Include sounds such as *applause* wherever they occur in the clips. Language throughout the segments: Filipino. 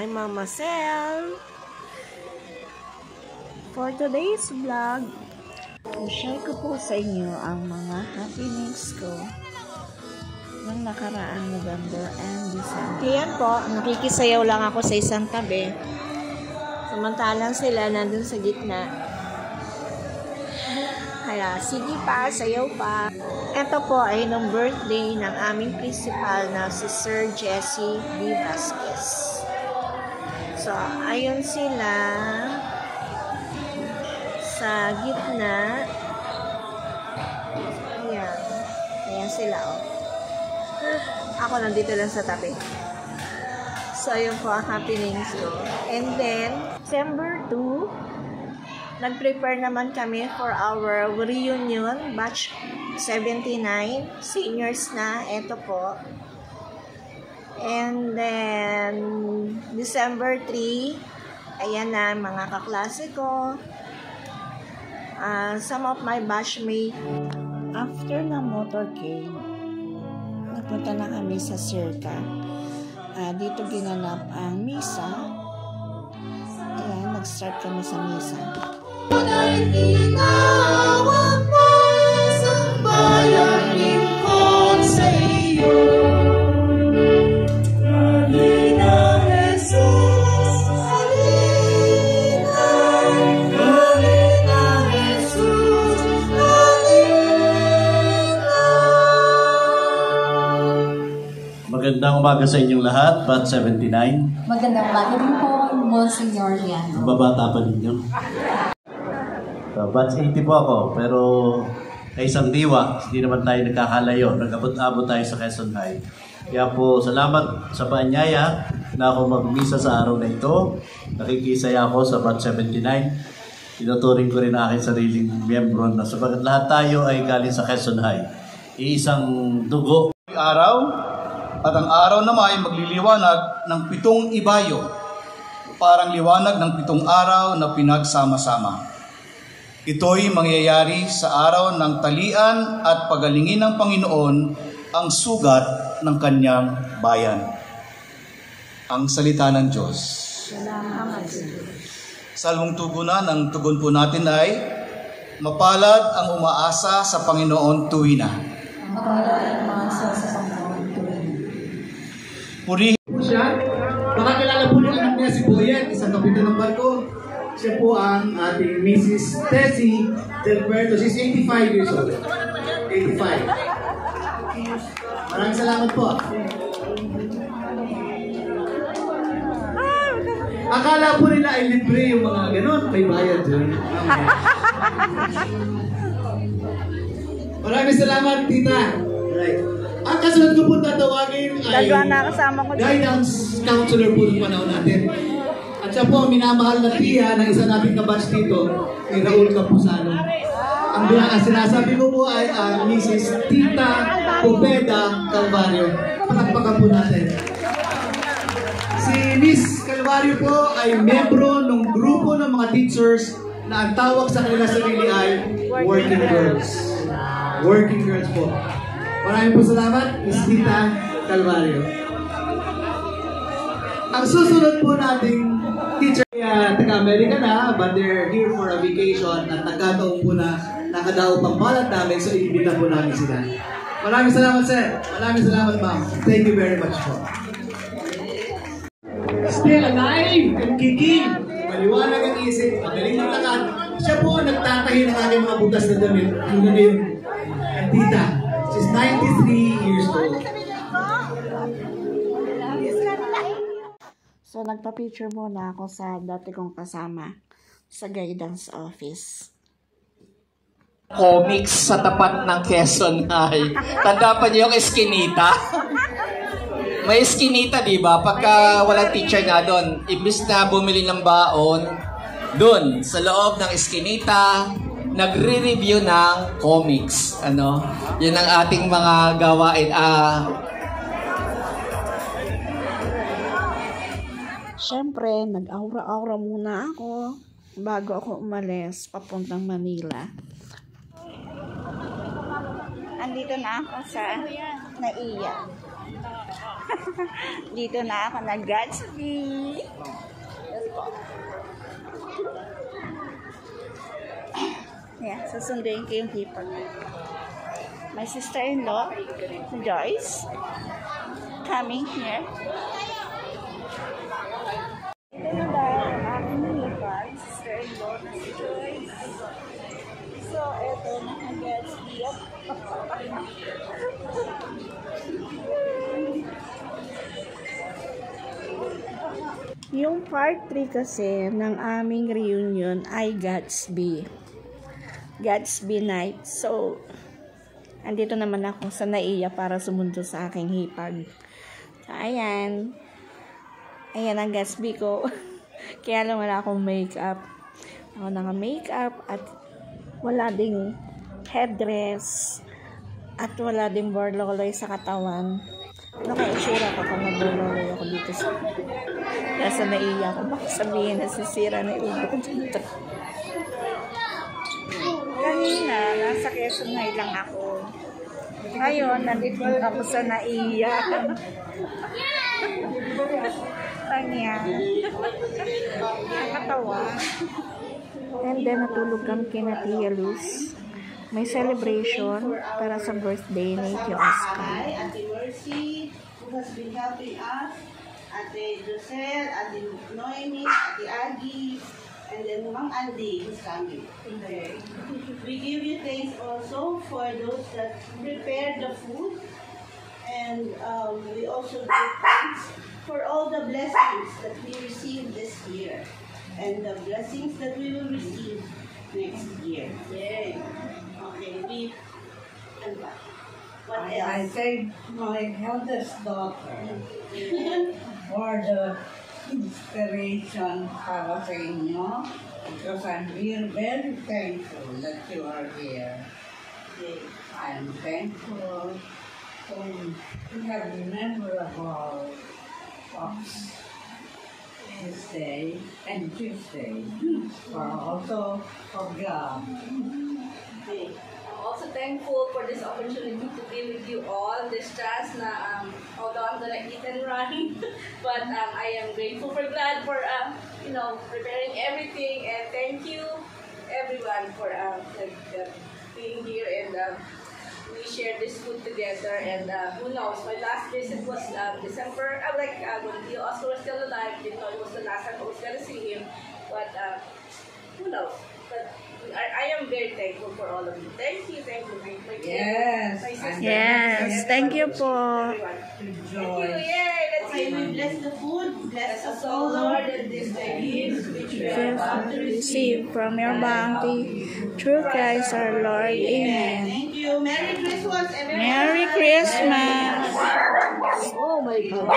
I'm Mama Sel. For today's vlog, i-share ko po sa inyo ang mga happenings ko ng nakaraang November and December. Ayan po, nakikisayaw lang ako sa isang tabi. Samantalang sila nandun sa gitna. Kaya, sige pa, sayaw pa. Ito po ay nung birthday ng aming principal na si Sir Jesse D. Vasquez. So, ayun sila sa gitna. Ayan. Ayan sila, oh. Ako nandito lang sa tabi. So, ayun po ang happenings ko. And then, December 2, Nag-prepare naman kami for our reunion, batch 79, seniors na, eto po. And then, December 3, ayan na, mga kaklase ko. Uh, some of my batchmates. After na motorcade, nagpunta na kami sa Circa. Uh, dito ginanap ang misa. Ayan, nag-start kami sa misa. Ay ginawa mo sa bayan Magandang umaga sa inyong lahat, Bat 79. Magandang umaga din po, Monsignor Liano. Babata pa ninyo. So, batch 80 po ako, pero ay isang diwa, hindi naman tayo nagkakalayo. Nag-abot-abot tayo sa Quezon High. Kaya po, salamat sa paanyaya na ako magmisa sa araw na ito. Nakikisaya ako sa batch 79. Tinuturing ko rin ang aking sariling miyembro na sabagat lahat tayo ay galing sa Quezon High. Iisang dugo. Araw at ang araw naman ay magliliwanag ng pitong ibayo. Parang liwanag ng pitong araw na pinagsama-sama. Ito'y mangyayari sa araw ng talian at pagalingin ng Panginoon ang sugat ng kanyang bayan. Ang salita ng Diyos. Salmong tugunan, tugon po natin ay, Mapalad ang umaasa sa Panginoon tuwi na. Mapalad ang umaasa sa. Purihin siya. Makakilala po niyo anak niya si Boyet, isang kapitan ng barko. Siya po ang ating Mrs. Tessie Del Puerto. She's 85 years old. 85. Maraming salamat po. Akala po nila ay libre yung mga ganon. May bayad yun. *laughs* Maraming salamat, tita. Right. Ang kasunod ko po tatawagin ay na kasama ko guidance counselor po ng panahon natin. At siya po ang minamahal na tiya ng isa nating kabatch dito, ni Raul Capusano. Ang, ang sinasabi ko po ay ang Mrs. Tita Popeda Calvario. Pakakpakan po natin. Si Miss Calvario po ay membro ng grupo ng mga teachers na ang tawag sa kanila sarili ay Working Girls. Working Girls po. Maraming po salamat, Miss Tita Calvario. Ang susunod po nating teacher uh, taga-Amerika na, but they're here for a vacation at nagkataon po na nakadao pang balat namin, so inibita po namin sila. Maraming salamat, sir. Maraming salamat, ma'am. Thank you very much po. Still alive and kicking. Maliwanag ang isip, magaling maglakad. Siya po ang nagtatahi ng aking mga butas na damit. Yung na yun. Ang tita. She's 93 years old. So, nagpa-picture muna ako sa dati kong kasama sa guidance office. comics sa tapat ng Quezon High. Tanda pa niyo yung eskinita? May eskinita, di ba? Pagka walang teacher nga doon, imbis na bumili ng baon, doon, sa loob ng eskinita, nagre-review ng comics. Ano? Yun ang ating mga gawain. Ah, Siyempre, nag-aura-aura muna ako bago ako umalis papuntang Manila. Andito na ako sa Naiya. *laughs* Dito na ako na Gatsby. Let's go. Yeah, susunduin ko yung hipag. My sister-in-law, Joyce, coming here. Ito na dahil ang aking hipag, sister-in-law na si Joyce. So, eto, naka-Gatsby ako. *laughs* Yung part 3 kasi ng aming reunion ay Gatsby. Gatsby night. So, andito naman ako sa naiya para sumundo sa aking hipag. So, ayan. Ayan ang Gatsby ko. *laughs* Kaya lang wala akong makeup. Ako naka-makeup at wala ding headdress at wala ding borloloy sa katawan. Ano kaya itsura ko kung nagborloloy ako dito sa nasa naiya ko. Baka sabihin na sisira na ulo ko dito. Nasa Quezon High lang ako. Ngayon, nandito ako sa naiya. Tanya. Nakakatawa. And then, natulog kami kina Tia Luz. May celebration para sa birthday ni Tio Oscar. Ate Mercy, who has been helping us. Ate Josel, Ate Noemi, Ate Aggie, and then Mang Andy who's coming. Okay. We give you thanks also for those that prepared the food. And um, we also give thanks for all the blessings that we received this year. And the blessings that we will receive next year. Yay. Okay, we... And what? What I, I thank my eldest daughter *laughs* for the inspiration para sa inyo because I'm really very thankful that you are here. I'm thankful for you have memorable talks Tuesday and Tuesday for also for God. I'm also thankful for this opportunity to be with you all. This chance na, um, although I'm gonna eat and run, but um, I am grateful for God for, um, you know, preparing everything. And thank you, everyone, for um, uh, being here and um, we shared this food together. And uh, who knows, my last visit was um, December. I like uh, when Tio Oscar was still alive. Didn't know it was the last time I was gonna see him, but uh, who knows? But I, I am very thankful for all of you. Thank you, thank you, thank you. Yes, My sister. Yes, thank you po. Everyone. Thank you, yay! Let's Okay, we bless the food. Bless Bless us us, all, O Lord, Lord, and this thy gifts which we are Yes, about to receive. receive from your bounty through Christ our Lord. Amen. Thank you. Merry Christmas, everyone. Merry Christmas! Oh my God.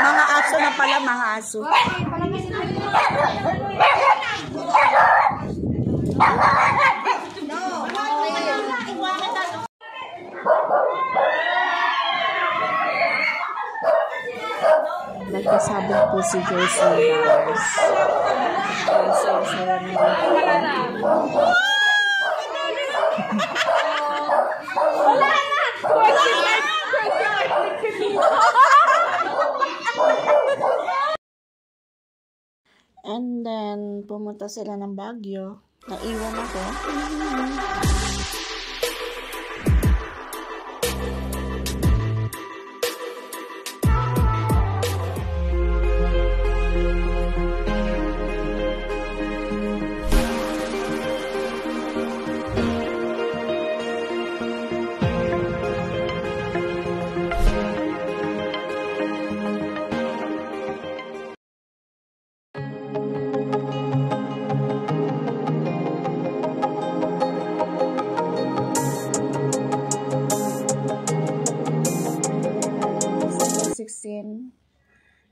Mga aso na pala, mga aso. Nagkasabi po si Joyce Bowers. So, saya na And then, pumunta sila ng Baguio. Naiwan ako.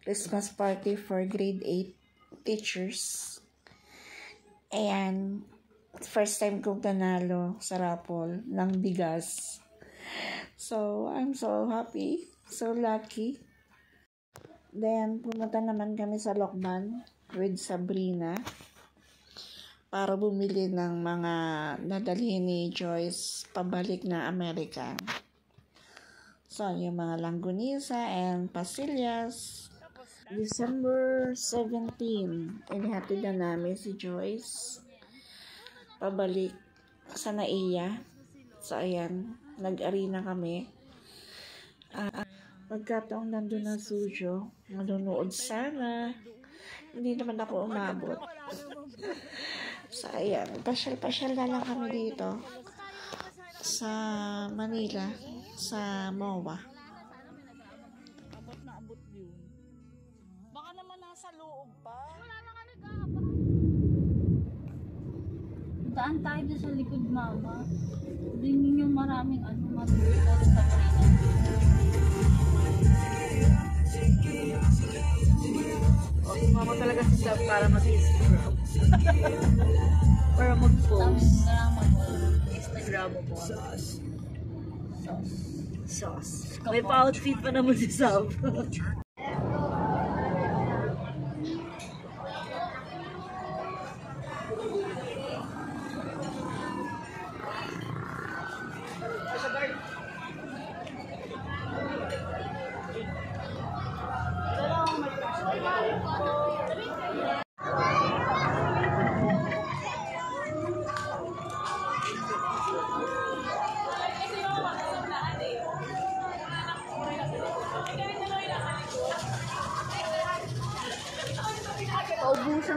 Christmas party for grade 8 teachers. And first time kong nanalo sa raffle ng bigas. So, I'm so happy, so lucky Then, pumunta naman kami sa Lokban with Sabrina para bumili ng mga nadalhin ni Joyce pabalik na Amerika. So, yung mga langgunisa and pasillas. December 17, inihatid na namin si Joyce pabalik sa Naiya. So, ayan, nag-arena kami. Ah, pagkataong nandun na Sujo, manunood sana. Hindi naman ako umabot. so, ayan, pasyal-pasyal na lang kami dito sa Manila, sa MOA. Daan tayo doon sa likod, mama. Doon yung maraming ano, maraming sa O, sumama talaga si Sam para mag-Instagram. para mag-post. Instagram mo po. Sauce. Sauce. May pa-outfit pa naman si Sam. *laughs*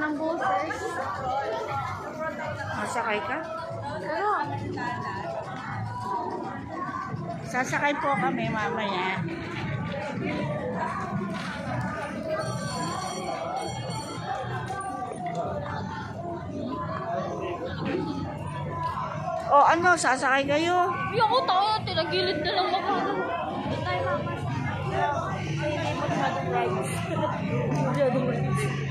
ng boses. Masakay ka? Sasakay po kami mamaya. O ano, sasakay kayo? Ako tayo, tinagilid na lang ako. Tayo mama. Video?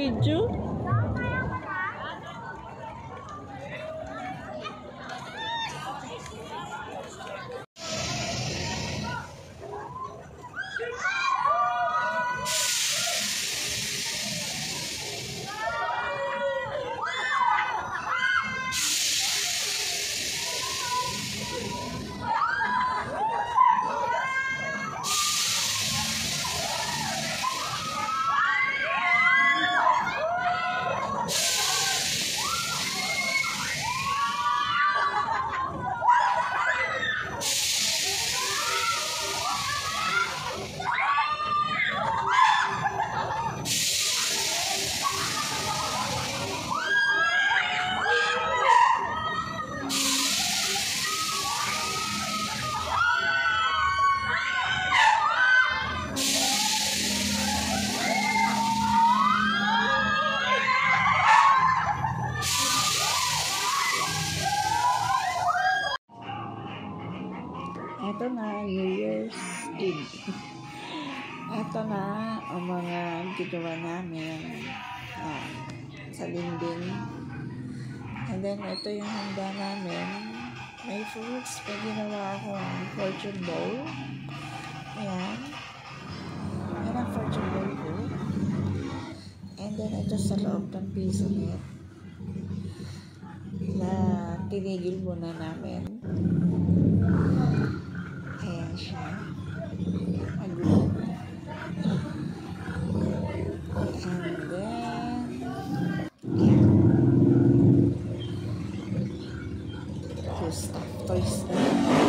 Ito ginawa namin ah, sa dingding. And then, ito yung handa namin. May fruits pa ginawa akong fortune bowl. Ayan. Ayan ang fortune bowl ko. And then, ito sa loob ng piso net na tinigil muna namin. Ayan siya. stuff, toy.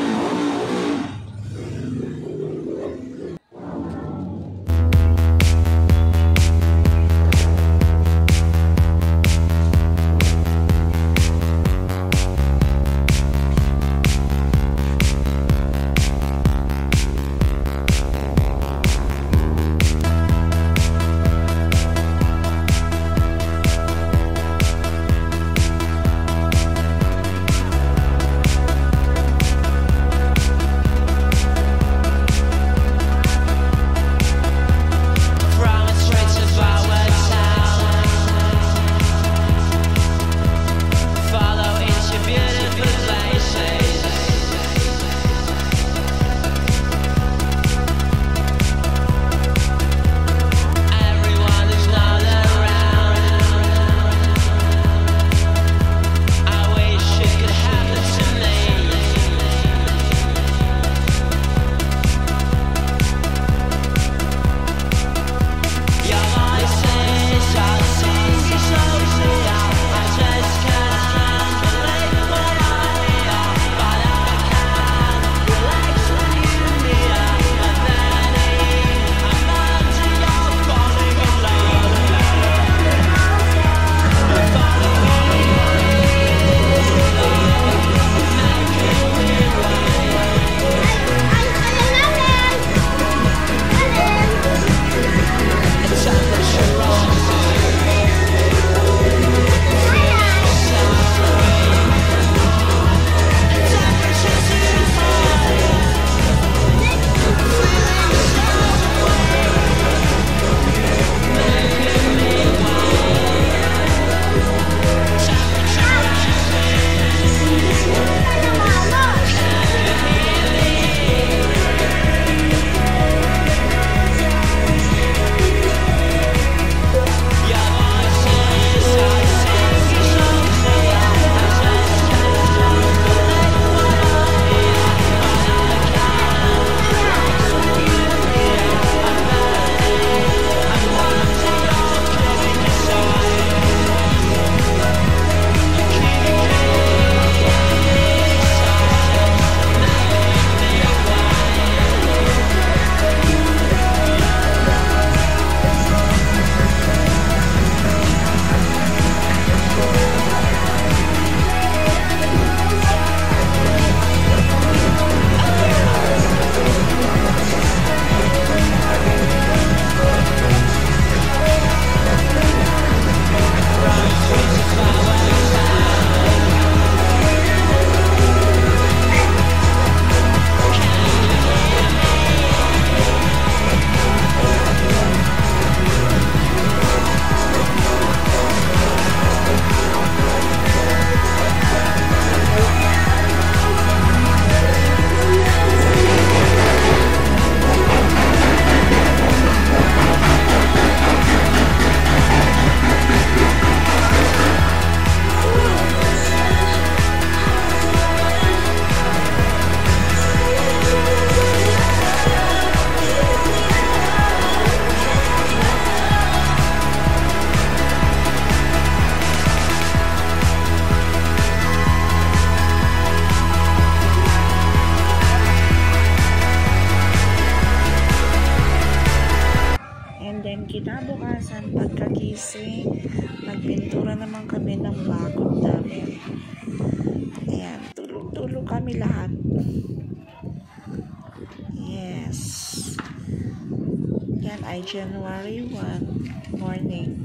January 1 morning.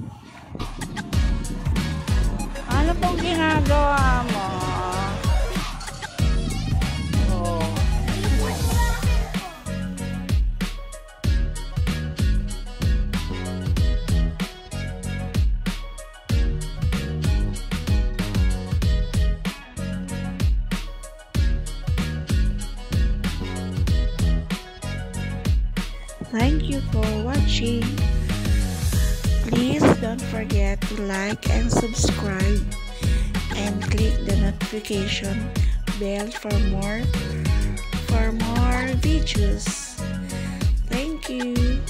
Thank you for watching. Please don't forget to like and subscribe and click the notification bell for more for more videos. Thank you.